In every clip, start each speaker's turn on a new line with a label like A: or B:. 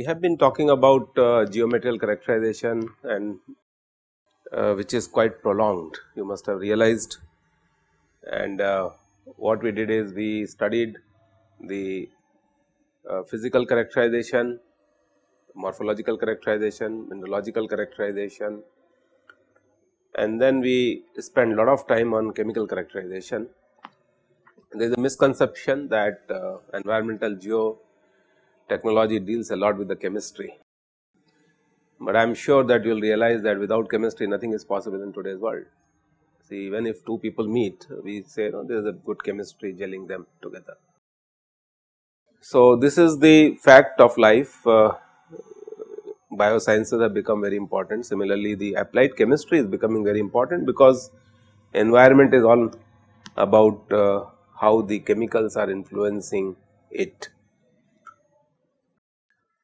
A: We have been talking about uh, geometrical characterization and uh, which is quite prolonged you must have realized and uh, what we did is we studied the uh, physical characterization, morphological characterization, mineralogical characterization and then we spent a lot of time on chemical characterization. There is a misconception that uh, environmental geo technology deals a lot with the chemistry, but I am sure that you will realize that without chemistry nothing is possible in today's world. See even if two people meet we say there is a good chemistry gelling them together. So, this is the fact of life uh, biosciences have become very important. Similarly, the applied chemistry is becoming very important because environment is all about uh, how the chemicals are influencing it.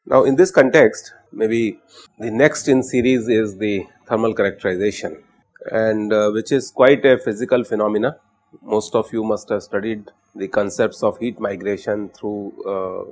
A: Now, in this context maybe the next in series is the thermal characterization and uh, which is quite a physical phenomena. Most of you must have studied the concepts of heat migration through uh,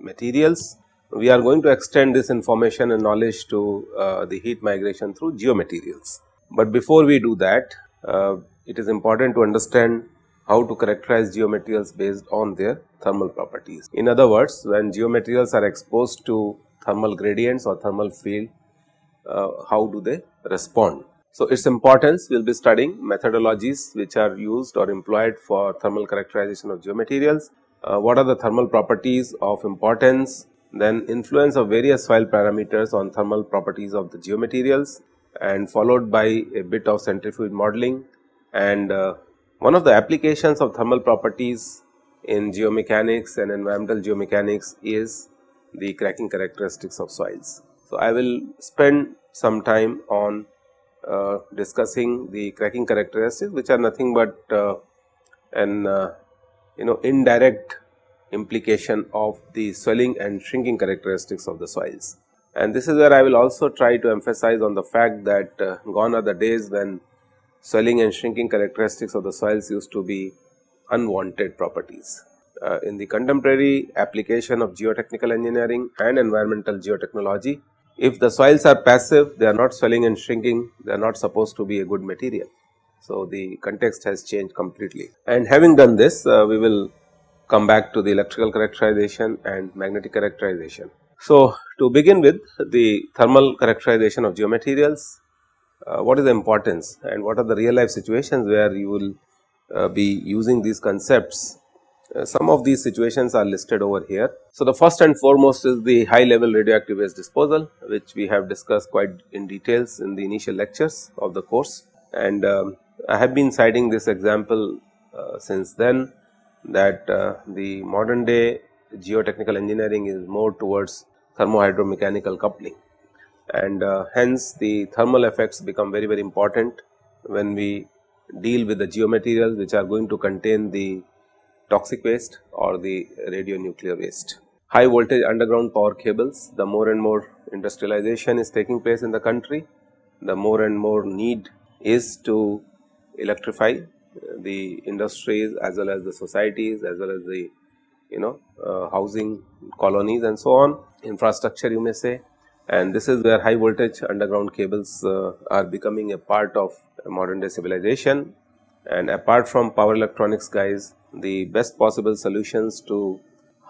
A: materials we are going to extend this information and knowledge to uh, the heat migration through geomaterials. But before we do that, uh, it is important to understand how to characterize geomaterials based on their thermal properties. In other words, when geomaterials are exposed to thermal gradients or thermal field, uh, how do they respond? So, its importance we will be studying methodologies which are used or employed for thermal characterization of geomaterials. Uh, what are the thermal properties of importance then influence of various soil parameters on thermal properties of the geomaterials and followed by a bit of centrifuge modeling and uh, one of the applications of thermal properties in geomechanics and environmental geomechanics is the cracking characteristics of soils. So, I will spend some time on uh, discussing the cracking characteristics which are nothing but uh, an uh, you know indirect implication of the swelling and shrinking characteristics of the soils. And this is where I will also try to emphasize on the fact that uh, gone are the days when swelling and shrinking characteristics of the soils used to be unwanted properties. Uh, in the contemporary application of geotechnical engineering and environmental geotechnology, if the soils are passive, they are not swelling and shrinking, they are not supposed to be a good material. So, the context has changed completely. And having done this, uh, we will come back to the electrical characterization and magnetic characterization. So, to begin with the thermal characterization of geomaterials, uh, what is the importance and what are the real life situations where you will uh, be using these concepts. Uh, some of these situations are listed over here. So, the first and foremost is the high level radioactive waste disposal which we have discussed quite in details in the initial lectures of the course and um, I have been citing this example uh, since then that uh, the modern day geotechnical engineering is more towards thermo-hydromechanical coupling and uh, hence the thermal effects become very very important when we deal with the geomaterials which are going to contain the toxic waste or the radionuclear waste. High voltage underground power cables, the more and more industrialization is taking place in the country, the more and more need is to electrify the industries as well as the societies as well as the you know uh, housing colonies and so on infrastructure you may say and this is where high voltage underground cables uh, are becoming a part of modern day civilization and apart from power electronics guys the best possible solutions to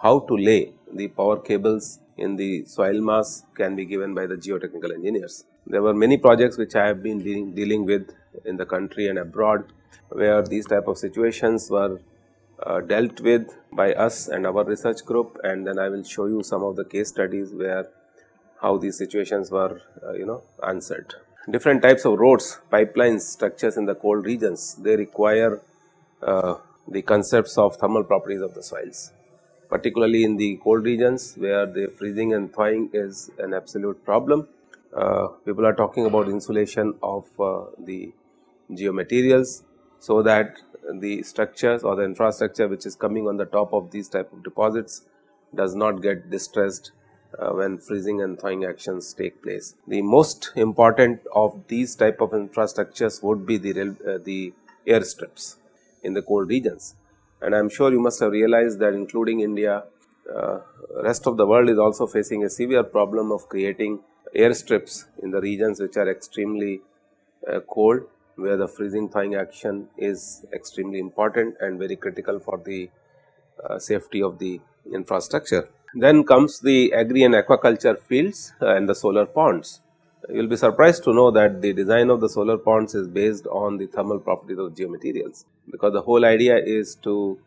A: how to lay the power cables in the soil mass can be given by the geotechnical engineers. There were many projects which I have been dealing, dealing with in the country and abroad where these type of situations were uh, dealt with by us and our research group and then I will show you some of the case studies where how these situations were uh, you know answered. Different types of roads, pipelines, structures in the cold regions, they require uh, the concepts of thermal properties of the soils, particularly in the cold regions where the freezing and thawing is an absolute problem. Uh, people are talking about insulation of uh, the geomaterials so that the structures or the infrastructure which is coming on the top of these type of deposits does not get distressed uh, when freezing and thawing actions take place. The most important of these type of infrastructures would be the, uh, the airstrips in the cold regions and I am sure you must have realized that including India uh, rest of the world is also facing a severe problem of creating airstrips in the regions which are extremely uh, cold where the freezing thawing action is extremely important and very critical for the uh, safety of the infrastructure. Then comes the agri and aquaculture fields and the solar ponds. You will be surprised to know that the design of the solar ponds is based on the thermal properties of geomaterials because the whole idea is to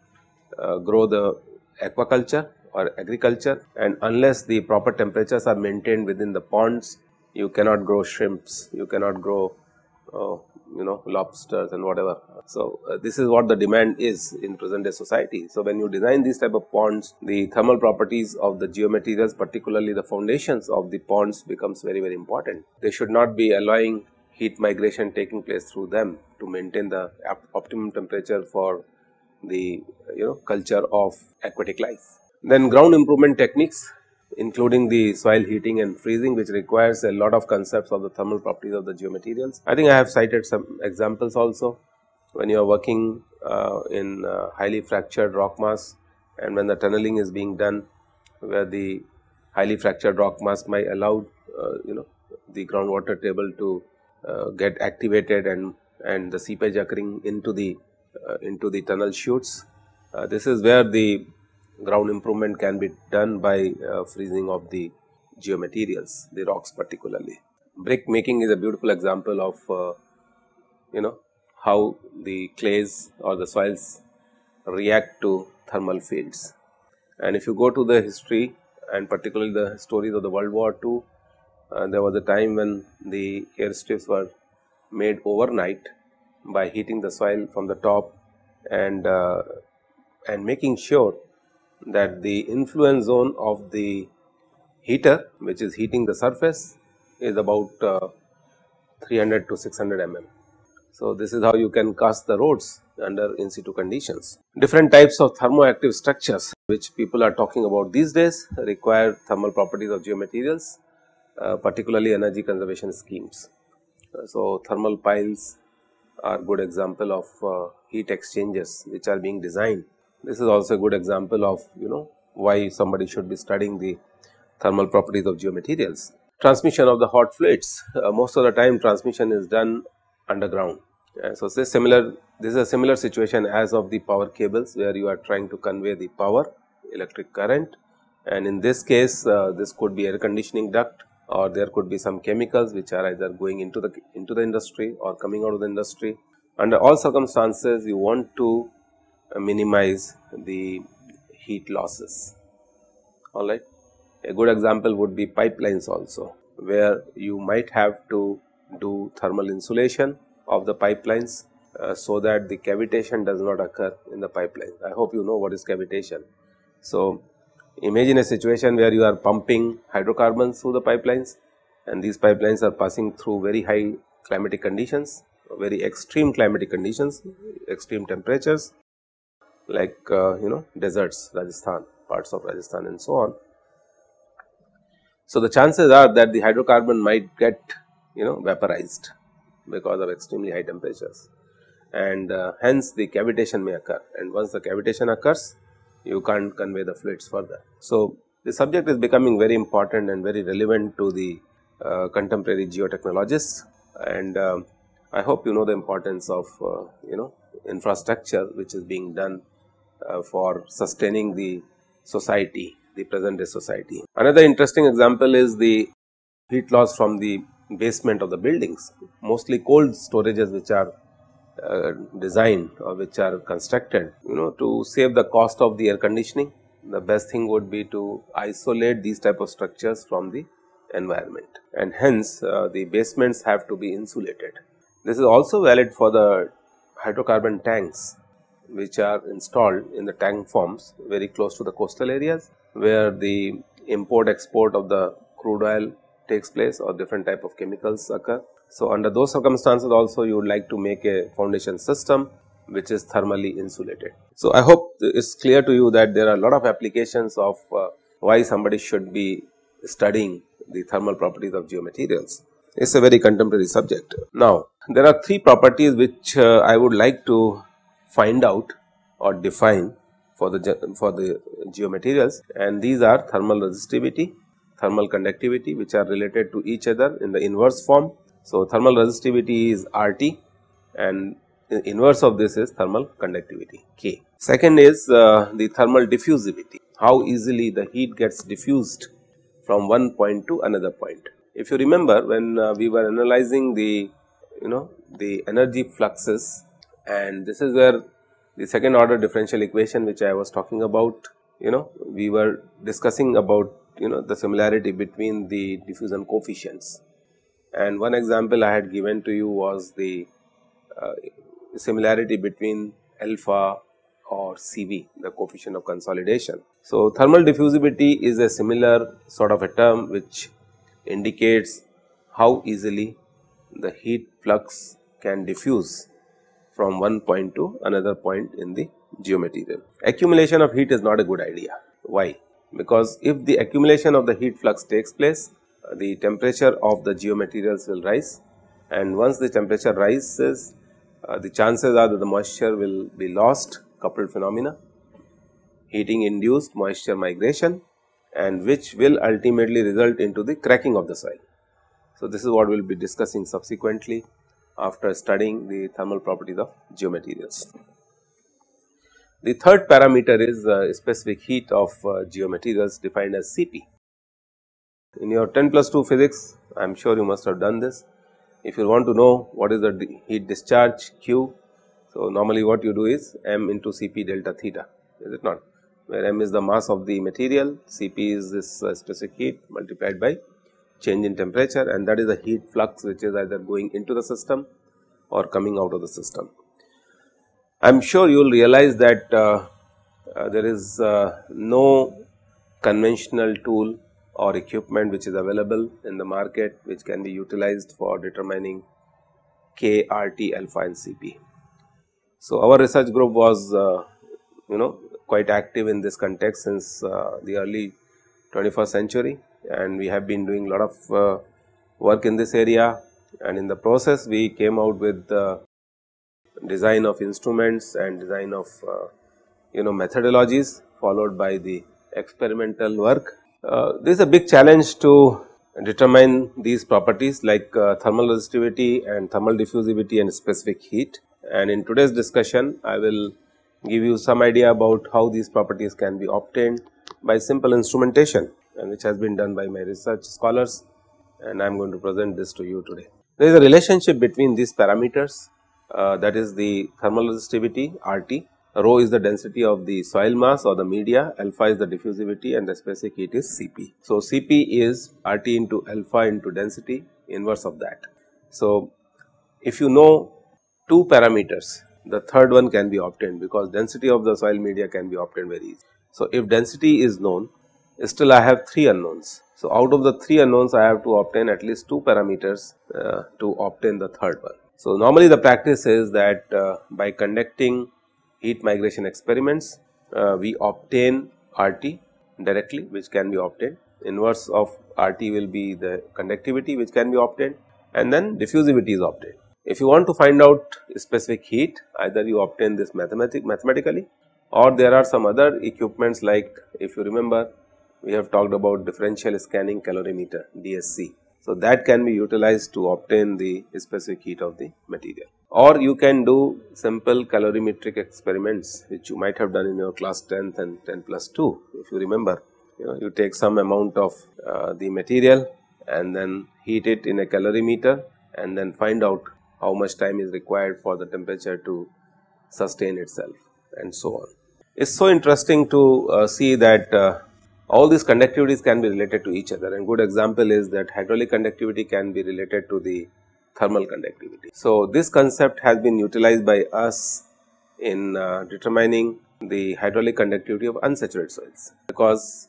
A: uh, grow the aquaculture or agriculture and unless the proper temperatures are maintained within the ponds you cannot grow shrimps, you cannot grow uh, you know lobsters and whatever. So, uh, this is what the demand is in present day society. So, when you design these type of ponds the thermal properties of the geomaterials particularly the foundations of the ponds becomes very very important. They should not be allowing heat migration taking place through them to maintain the optimum temperature for the you know culture of aquatic life. Then ground improvement techniques including the soil heating and freezing which requires a lot of concepts of the thermal properties of the geomaterials. I think I have cited some examples also when you are working uh, in uh, highly fractured rock mass and when the tunneling is being done where the highly fractured rock mass might allow uh, you know the groundwater table to uh, get activated and and the seepage occurring into the uh, into the tunnel chutes. Uh, this is where the ground improvement can be done by uh, freezing of the geomaterials, the rocks particularly. Brick making is a beautiful example of uh, you know how the clays or the soils react to thermal fields. And if you go to the history and particularly the stories of the World War II, uh, there was a time when the airstrips were made overnight by heating the soil from the top and uh, and making sure that the influence zone of the heater which is heating the surface is about uh, 300 to 600 mm. So, this is how you can cast the roads under in situ conditions. Different types of thermoactive structures which people are talking about these days require thermal properties of geomaterials uh, particularly energy conservation schemes. Uh, so, thermal piles are good example of uh, heat exchangers which are being designed this is also a good example of you know why somebody should be studying the thermal properties of geomaterials. Transmission of the hot fluids, uh, most of the time transmission is done underground. Uh, so, this similar this is a similar situation as of the power cables where you are trying to convey the power electric current and in this case uh, this could be air conditioning duct or there could be some chemicals which are either going into the into the industry or coming out of the industry. Under all circumstances you want to minimize the heat losses alright. A good example would be pipelines also where you might have to do thermal insulation of the pipelines uh, so that the cavitation does not occur in the pipeline. I hope you know what is cavitation. So, imagine a situation where you are pumping hydrocarbons through the pipelines and these pipelines are passing through very high climatic conditions, very extreme climatic conditions, extreme temperatures like uh, you know deserts Rajasthan, parts of Rajasthan and so on. So, the chances are that the hydrocarbon might get you know vaporized because of extremely high temperatures and uh, hence the cavitation may occur and once the cavitation occurs you can't convey the fluids further. So, the subject is becoming very important and very relevant to the uh, contemporary geotechnologists and uh, I hope you know the importance of uh, you know infrastructure which is being done uh, for sustaining the society, the present day society. Another interesting example is the heat loss from the basement of the buildings, mostly cold storages which are uh, designed or which are constructed, you know, to save the cost of the air conditioning. The best thing would be to isolate these type of structures from the environment and hence uh, the basements have to be insulated. This is also valid for the hydrocarbon tanks which are installed in the tank farms very close to the coastal areas where the import export of the crude oil takes place or different type of chemicals occur. So, under those circumstances also you would like to make a foundation system which is thermally insulated. So, I hope it is clear to you that there are a lot of applications of uh, why somebody should be studying the thermal properties of geomaterials. It is a very contemporary subject. Now, there are three properties which uh, I would like to find out or define for the for the geomaterials and these are thermal resistivity, thermal conductivity which are related to each other in the inverse form. So, thermal resistivity is RT and inverse of this is thermal conductivity K. Second is uh, the thermal diffusivity, how easily the heat gets diffused from one point to another point. If you remember when uh, we were analyzing the you know the energy fluxes and this is where the second order differential equation which I was talking about you know we were discussing about you know the similarity between the diffusion coefficients and one example I had given to you was the uh, similarity between alpha or CV the coefficient of consolidation. So, thermal diffusivity is a similar sort of a term which indicates how easily the heat flux can diffuse from one point to another point in the geomaterial. Accumulation of heat is not a good idea. Why? Because if the accumulation of the heat flux takes place, the temperature of the geomaterials will rise and once the temperature rises, uh, the chances are that the moisture will be lost coupled phenomena, heating induced moisture migration and which will ultimately result into the cracking of the soil. So, this is what we will be discussing subsequently after studying the thermal properties of geomaterials. The third parameter is uh, specific heat of uh, geomaterials defined as Cp. In your 10 plus 2 physics, I am sure you must have done this. If you want to know what is the heat discharge Q, so normally what you do is m into Cp delta theta, is it not? Where m is the mass of the material, Cp is this uh, specific heat multiplied by change in temperature and that is the heat flux which is either going into the system or coming out of the system. I am sure you will realize that uh, uh, there is uh, no conventional tool or equipment which is available in the market which can be utilized for determining KRT alpha and Cp. So, our research group was uh, you know quite active in this context since uh, the early 21st century and we have been doing a lot of uh, work in this area and in the process we came out with the design of instruments and design of uh, you know methodologies followed by the experimental work. Uh, this is a big challenge to determine these properties like uh, thermal resistivity and thermal diffusivity and specific heat and in today's discussion I will give you some idea about how these properties can be obtained by simple instrumentation and which has been done by my research scholars and I am going to present this to you today. There is a relationship between these parameters uh, that is the thermal resistivity RT, rho is the density of the soil mass or the media, alpha is the diffusivity and the specific heat is Cp. So, Cp is RT into alpha into density inverse of that. So, if you know two parameters the third one can be obtained because density of the soil media can be obtained very easy. So, if density is known still I have 3 unknowns. So, out of the 3 unknowns I have to obtain at least 2 parameters uh, to obtain the third one. So, normally the practice is that uh, by conducting heat migration experiments uh, we obtain RT directly which can be obtained inverse of RT will be the conductivity which can be obtained and then diffusivity is obtained. If you want to find out specific heat either you obtain this mathematic mathematically or there are some other equipments like if you remember we have talked about differential scanning calorimeter DSC. So, that can be utilized to obtain the specific heat of the material or you can do simple calorimetric experiments which you might have done in your class 10th and 10 plus 2 if you remember you know you take some amount of uh, the material and then heat it in a calorimeter and then find out how much time is required for the temperature to sustain itself and so on. It is so interesting to uh, see that uh, all these conductivities can be related to each other and good example is that hydraulic conductivity can be related to the thermal conductivity. So, this concept has been utilized by us in uh, determining the hydraulic conductivity of unsaturated soils because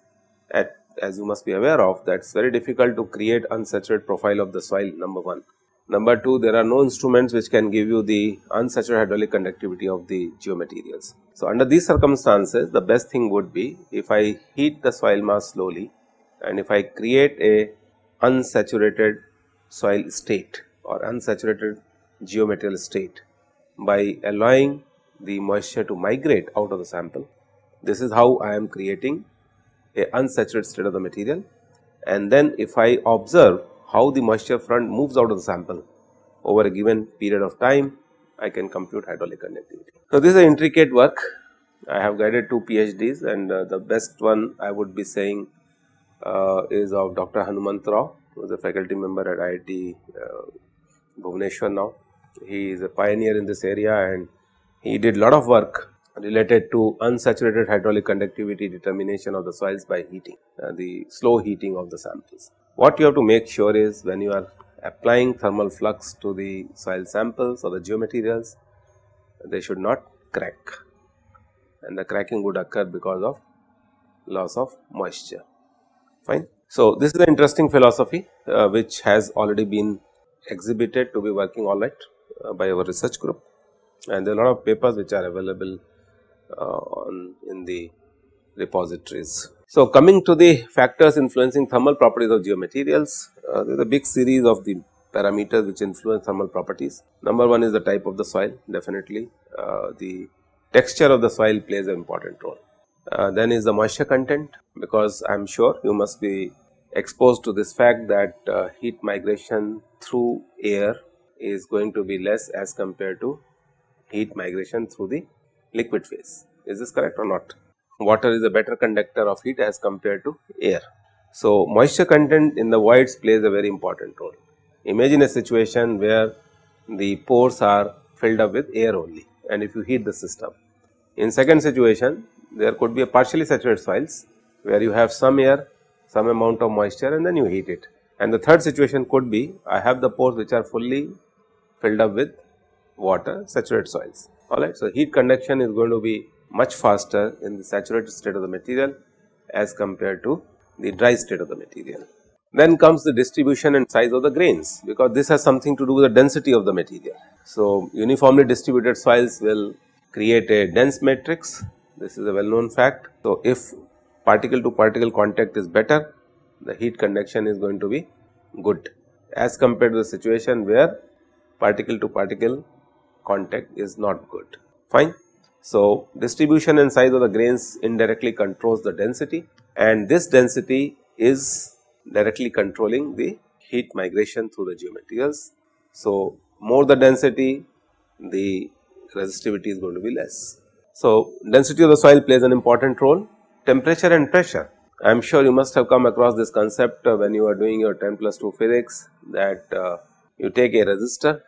A: at as you must be aware of that is very difficult to create unsaturated profile of the soil number 1. Number 2 there are no instruments which can give you the unsaturated hydraulic conductivity of the geomaterials. So, under these circumstances the best thing would be if I heat the soil mass slowly and if I create a unsaturated soil state or unsaturated geomaterial state by allowing the moisture to migrate out of the sample This is how I am creating a unsaturated state of the material and then if I observe how the moisture front moves out of the sample over a given period of time, I can compute hydraulic conductivity. So, this is an intricate work. I have guided two PhDs and uh, the best one I would be saying uh, is of Dr. Hanumant Rao, who is a faculty member at IIT uh, now. He is a pioneer in this area and he did a lot of work related to unsaturated hydraulic conductivity determination of the soils by heating, uh, the slow heating of the samples. What you have to make sure is when you are applying thermal flux to the soil samples or the geomaterials, they should not crack and the cracking would occur because of loss of moisture. Fine. So, this is an interesting philosophy uh, which has already been exhibited to be working all right uh, by our research group and there are a lot of papers which are available uh, on in the repositories. So, coming to the factors influencing thermal properties of geomaterials, uh, there is a big series of the parameters which influence thermal properties. Number one is the type of the soil definitely, uh, the texture of the soil plays an important role. Uh, then is the moisture content because I am sure you must be exposed to this fact that uh, heat migration through air is going to be less as compared to heat migration through the liquid phase. Is this correct or not? Water is a better conductor of heat as compared to air. So, moisture content in the voids plays a very important role. Imagine a situation where the pores are filled up with air only and if you heat the system. In second situation, there could be a partially saturated soils where you have some air, some amount of moisture and then you heat it. And the third situation could be I have the pores which are fully filled up with water saturated soils alright. So, heat conduction is going to be much faster in the saturated state of the material as compared to the dry state of the material. Then comes the distribution and size of the grains because this has something to do with the density of the material. So, uniformly distributed soils will create a dense matrix this is a well known fact. So, if particle to particle contact is better the heat conduction is going to be good as compared to the situation where particle to particle contact is not good fine. So, distribution and size of the grains indirectly controls the density and this density is directly controlling the heat migration through the geomaterials. So, more the density the resistivity is going to be less. So, density of the soil plays an important role temperature and pressure. I am sure you must have come across this concept uh, when you are doing your 10 plus 2 physics that uh, you take a resistor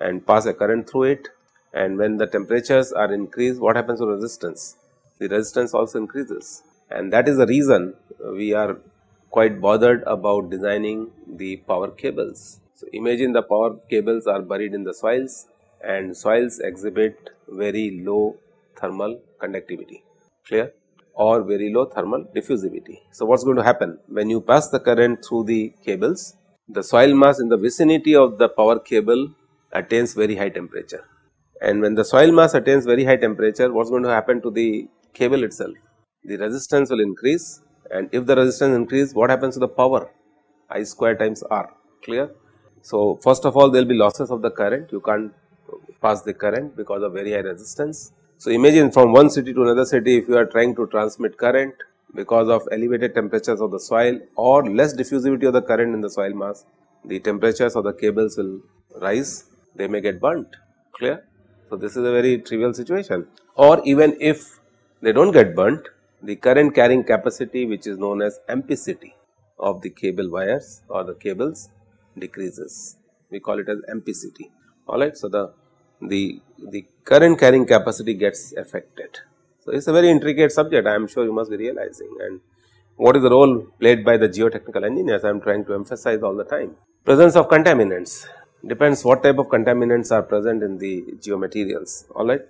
A: and pass a current through it and when the temperatures are increased what happens to resistance? The resistance also increases and that is the reason we are quite bothered about designing the power cables. So, imagine the power cables are buried in the soils and soils exhibit very low thermal conductivity clear or very low thermal diffusivity. So, what is going to happen when you pass the current through the cables the soil mass in the vicinity of the power cable attains very high temperature. And when the soil mass attains very high temperature, what is going to happen to the cable itself? The resistance will increase and if the resistance increase, what happens to the power? I square times R, clear? So, first of all there will be losses of the current, you can't pass the current because of very high resistance. So, imagine from one city to another city if you are trying to transmit current because of elevated temperatures of the soil or less diffusivity of the current in the soil mass, the temperatures of the cables will rise they may get burnt clear. So, this is a very trivial situation or even if they do not get burnt the current carrying capacity which is known as ampacity of the cable wires or the cables decreases we call it as ampacity alright. So, the the the current carrying capacity gets affected. So, it is a very intricate subject I am sure you must be realizing and what is the role played by the geotechnical engineers I am trying to emphasize all the time. Presence of contaminants depends what type of contaminants are present in the geomaterials alright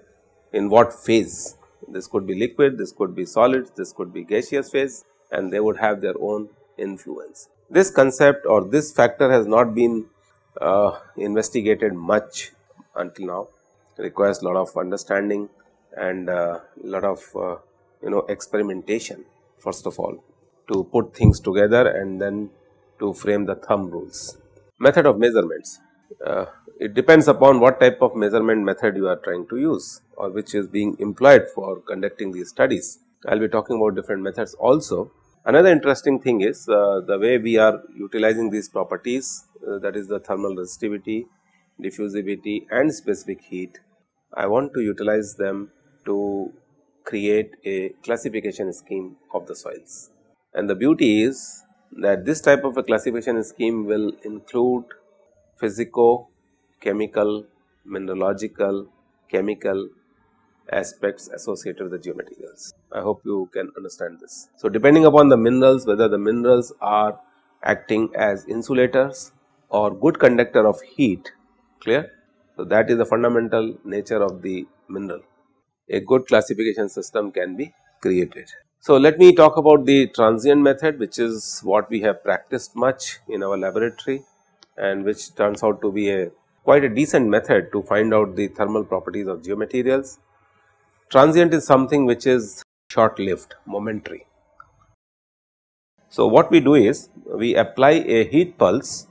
A: in what phase this could be liquid this could be solid this could be gaseous phase and they would have their own influence. This concept or this factor has not been uh, investigated much until now it requires lot of understanding and uh, lot of uh, you know experimentation first of all to put things together and then to frame the thumb rules. Method of measurements uh, it depends upon what type of measurement method you are trying to use or which is being employed for conducting these studies. I will be talking about different methods also. Another interesting thing is uh, the way we are utilizing these properties uh, that is the thermal resistivity, diffusivity and specific heat. I want to utilize them to create a classification scheme of the soils. And the beauty is that this type of a classification scheme will include physico, chemical, mineralogical, chemical aspects associated with the geomaterials. I hope you can understand this. So, depending upon the minerals whether the minerals are acting as insulators or good conductor of heat clear. So, that is the fundamental nature of the mineral. A good classification system can be created. So, let me talk about the transient method which is what we have practiced much in our laboratory and which turns out to be a quite a decent method to find out the thermal properties of geomaterials. Transient is something which is short lived, momentary. So, what we do is we apply a heat pulse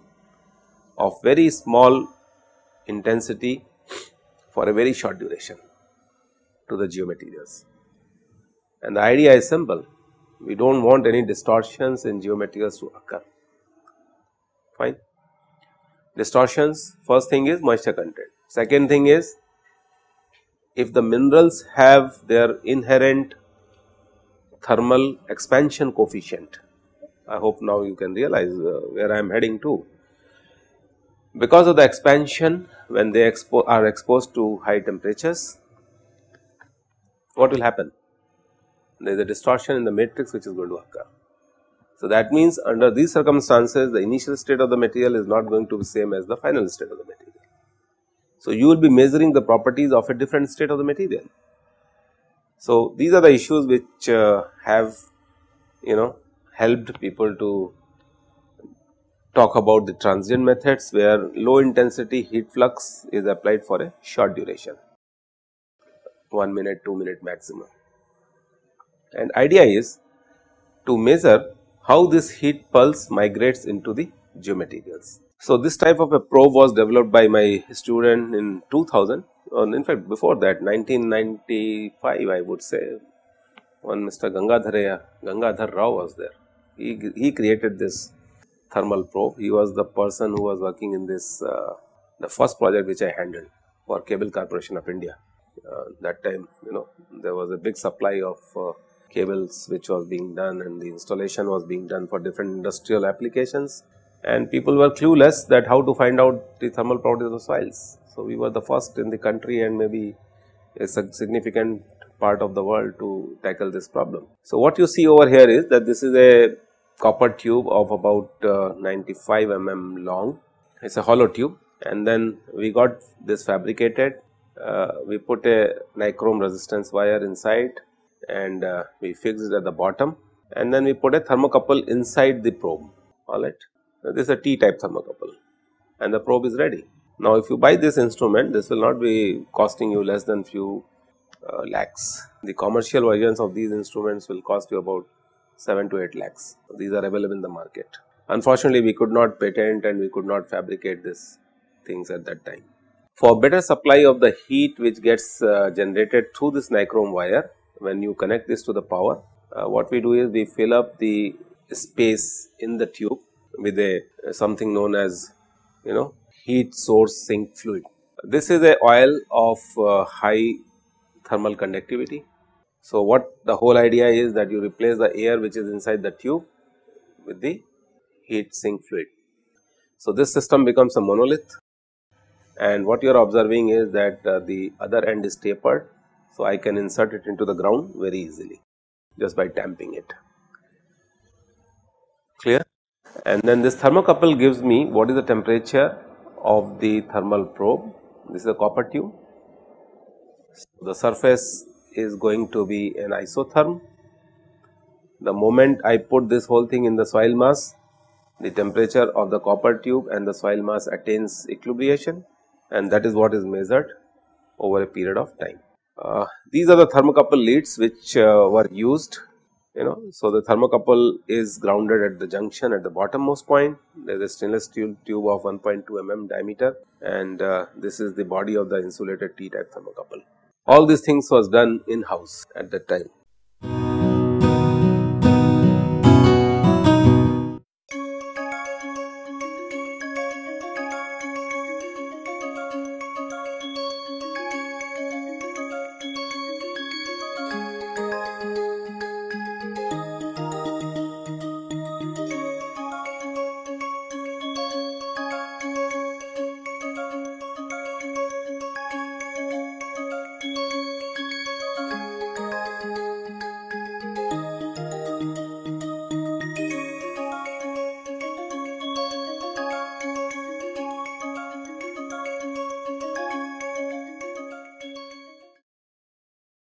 A: of very small intensity for a very short duration to the geomaterials. And the idea is simple, we do not want any distortions in geomaterials to occur, fine. Distortions first thing is moisture content, second thing is if the minerals have their inherent thermal expansion coefficient. I hope now you can realize uh, where I am heading to. Because of the expansion when they expo are exposed to high temperatures, what will happen? There is a distortion in the matrix which is going to occur. So, that means under these circumstances the initial state of the material is not going to be same as the final state of the material. So, you will be measuring the properties of a different state of the material. So, these are the issues which uh, have you know helped people to talk about the transient methods where low intensity heat flux is applied for a short duration 1 minute 2 minute maximum. And idea is to measure how this heat pulse migrates into the geomaterials. So, this type of a probe was developed by my student in 2000 or in fact before that 1995 I would say one Mr. Gangadhar, Gangadhar Rao was there. He, he created this thermal probe. He was the person who was working in this uh, the first project which I handled for Cable Corporation of India. Uh, that time you know there was a big supply of uh, cables which was being done and the installation was being done for different industrial applications. And people were clueless that how to find out the thermal properties of soils. So, we were the first in the country and maybe a significant part of the world to tackle this problem. So, what you see over here is that this is a copper tube of about uh, 95 mm long, it is a hollow tube. And then we got this fabricated, uh, we put a nichrome resistance wire inside and uh, we fix it at the bottom and then we put a thermocouple inside the probe alright. This is a T type thermocouple and the probe is ready. Now, if you buy this instrument, this will not be costing you less than few uh, lakhs. The commercial versions of these instruments will cost you about 7 to 8 lakhs. These are available in the market. Unfortunately, we could not patent and we could not fabricate these things at that time. For better supply of the heat which gets uh, generated through this nichrome wire, when you connect this to the power, uh, what we do is we fill up the space in the tube with a something known as you know heat source sink fluid. This is a oil of uh, high thermal conductivity. So, what the whole idea is that you replace the air which is inside the tube with the heat sink fluid. So, this system becomes a monolith and what you are observing is that uh, the other end is tapered. So, I can insert it into the ground very easily just by tamping it clear and then this thermocouple gives me what is the temperature of the thermal probe. This is a copper tube. So, the surface is going to be an isotherm. The moment I put this whole thing in the soil mass, the temperature of the copper tube and the soil mass attains equilibration and that is what is measured over a period of time. Uh, these are the thermocouple leads which uh, were used you know. So, the thermocouple is grounded at the junction at the bottommost point, there is a stainless steel tube of 1.2 mm diameter and uh, this is the body of the insulated T type thermocouple. All these things was done in house at that time